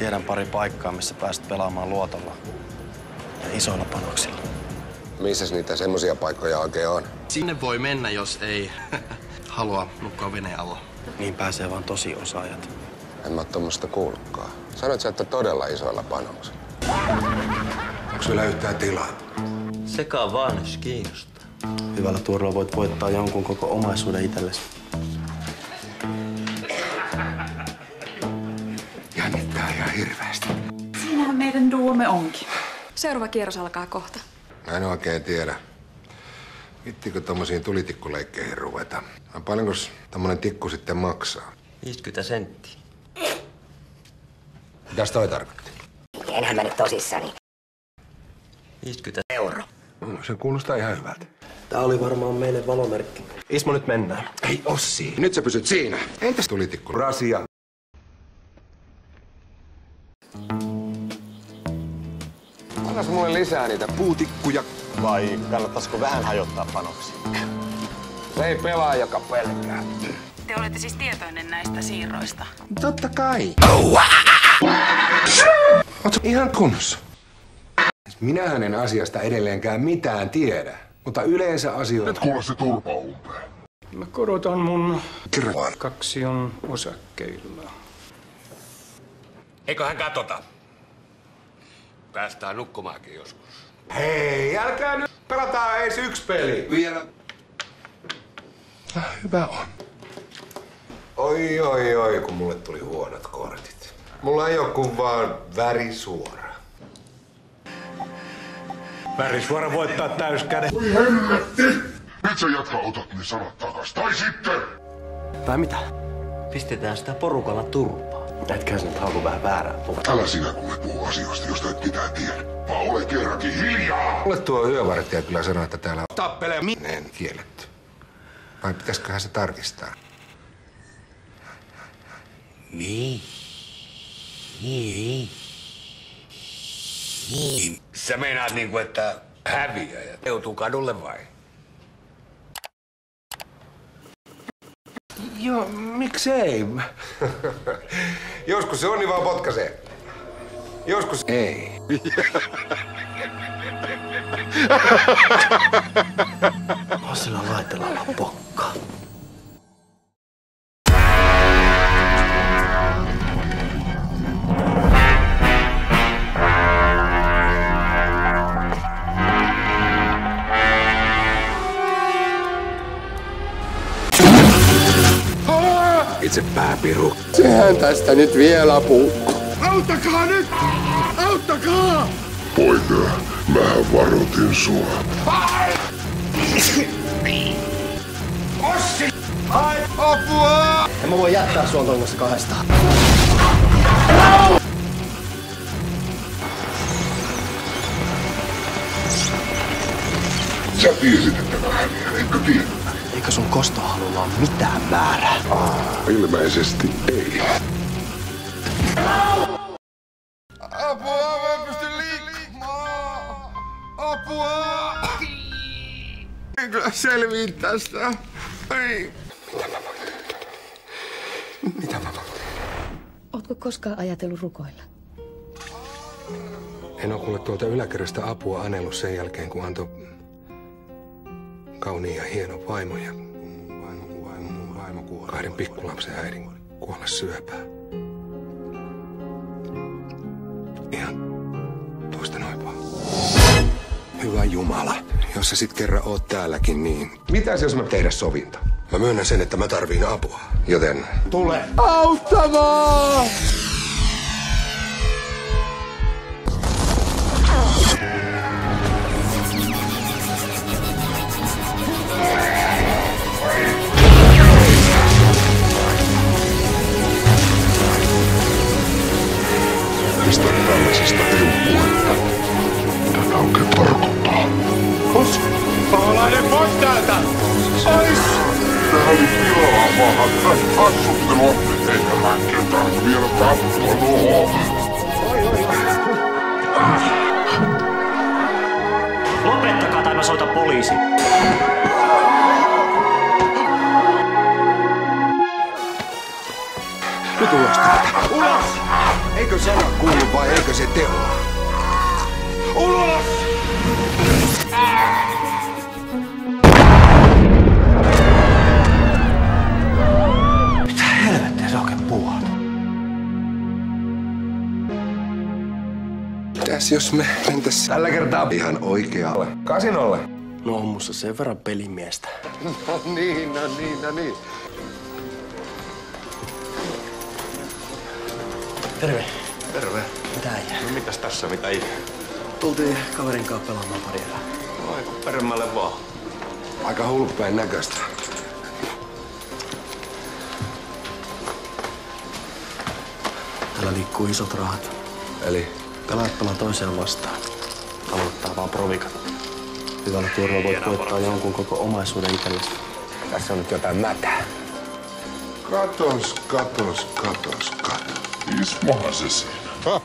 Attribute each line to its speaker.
Speaker 1: Tiedän pari paikkaa, missä pääset pelaamaan luotolla ja isoilla panoksilla.
Speaker 2: Missä niitä semmosia paikkoja oikein on?
Speaker 1: Sinne voi mennä, jos ei halua nukkua veneen alla. Niin pääsee vaan tosi osaajat.
Speaker 2: En mä tuommoista kuullutkaan. Sanoit sä, että todella isoilla panoksilla. Onko sulla yhtään tilaa?
Speaker 3: Sekaan vaan, jos kiinnostaa.
Speaker 1: Hyvällä tuorolla voit voittaa jonkun koko omaisuuden itsellesi.
Speaker 2: Hirveästi.
Speaker 4: Siinähän meidän duomme onkin.
Speaker 5: Seuraava kierros alkaa kohta.
Speaker 2: Mä en oikein tiedä. Vittikö tommosiin tulitikkuleikkeihin ruveta? Paljonko tommonen tikku sitten maksaa?
Speaker 3: 50 senttiä.
Speaker 2: Mitäs toi tarkoitti?
Speaker 6: Enhän mä nyt tosissani.
Speaker 3: 50
Speaker 6: Euro.
Speaker 2: No, se kuulostaa ihan hyvältä.
Speaker 1: Tää oli varmaan meille valomerkki. Ismo, nyt mennään.
Speaker 2: Ei Ossi. Nyt sä pysyt siinä. Entäs tulitikku? Rasia. Annas mulle lisää niitä puutikkuja.
Speaker 7: Vai kannattaisiko vähän hajottaa panoksia?
Speaker 2: Se ei pelaa, joka pelkää.
Speaker 4: Te olette siis tietoinen näistä siirroista.
Speaker 2: Totta kai. Oot ihan kunnossa? Minähän en asiasta edelleenkään mitään tiedä, mutta yleensä asioita...
Speaker 8: Kuule se turpa umpeen.
Speaker 9: Mä korotan mun
Speaker 2: Kerro vaan.
Speaker 9: kaksion osakkeilla.
Speaker 10: Eiköhän katota. Päästään nukkumaankin joskus.
Speaker 2: Hei, älkää nyt pelataan edes yksi peli. Vielä. Ah, hyvä on. Oi, oi, oi, kun mulle tuli huonot kortit. Mulla ei oo kuin vaan värisuora.
Speaker 9: Värisuora voittaa täyskäden.
Speaker 8: Oi helvetti! Nyt sä jatka otat ne sanat takas. Tai sitten!
Speaker 1: Tai mitä?
Speaker 3: Pistetään sitä porukalla turpaa.
Speaker 1: Etkä sä nyt hauku vähän väärää puhua.
Speaker 8: Älä sinä kuule puhu asioista, josta et mitään tiedä. Mä olen kerrankin hiljaa!
Speaker 2: Mulle tuo yövartija kyllä sanoi, että täällä on tappeleminen kielletty. Vai pitäisiköhän se tarkistaa?
Speaker 10: Niin. Niin. Niin. Sä meinaat niinku, että häviäjä joutuu kadulle vai?
Speaker 2: Joo, miksei? Joskus se on niin vaan potkaisee. Joskus ei.
Speaker 1: Ossilla laitellaan pokkaa.
Speaker 2: Itse pääpiru. Sehän tästä nyt vielä puuttuu.
Speaker 8: Auttakaa nyt! Auttakaa! Poika, mähän varoitin sua.
Speaker 1: En mä voi jättää sua tuommoista kahdestaan.
Speaker 8: Sä tiesit, että mä häviän, etkö tiedä?
Speaker 1: Eikö sun kostohalulla ole mitään määrää?
Speaker 8: Ilmeisesti ei.
Speaker 2: Apua, mä en pysty liikkumaan. Apua! En kyllä selviin tästä. Ei. Mitä mä voin tehdä? Mitä mä voin tehdä?
Speaker 6: Ootko koskaan ajatellut rukoilla?
Speaker 2: En ole kuule tuolta yläkerrasta apua anellut sen jälkeen, kun antoi kauniin ja hieno vaimo ja vaimo, vaimo, vaimo kuoli. kahden pikkulapsen äidin kuolla syöpää. Ihan tuosta noin vaan. Hyvä Jumala, jos sä sit kerran oot täälläkin, niin... Mitäs jos mä tehdä sovinta? Mä myönnän sen, että mä tarviin apua, joten... Tule auttamaan!
Speaker 8: Mistä tällaisesta ei ole puhetta. Tätä oikein tarkoittaa.
Speaker 2: Paholainen pois täältä! Pois!
Speaker 8: Tää oli tilaa maahan hassuttelua, eikä mä ketään vielä tappua noho.
Speaker 9: Lopettakaa tai mä soitan poliisi.
Speaker 2: Nyt ulos täältä. Eikö sana kuulu vai eikö se teo? Ulos!
Speaker 1: Mitä helvettiä se oikein puhuu?
Speaker 2: Mitäs jos me mentäs tällä kertaa ihan oikealle? Kasinolle.
Speaker 1: No on musta sen verran pelimiestä.
Speaker 2: No niin, no niin, no niin.
Speaker 1: Terve.
Speaker 2: Terve.
Speaker 1: Mitä äijä?
Speaker 2: No mitäs tässä, mitä ihme?
Speaker 1: Tultiin kaverin kanssa pelaamaan pari erää.
Speaker 2: Ai kun peremmälle vaan. Aika hulppeen näköistä.
Speaker 1: Täällä liikkuu isot rahat.
Speaker 2: Eli
Speaker 1: Pelaat pelaa toiseen vastaan. Aloittaa vaan provikat. Hyvällä tuurilla voit voittaa jonkun koko omaisuuden itsellesi.
Speaker 2: tässä on nyt jotain mätää. Katos, katos, katos, katos.
Speaker 8: Ismohan se siinä.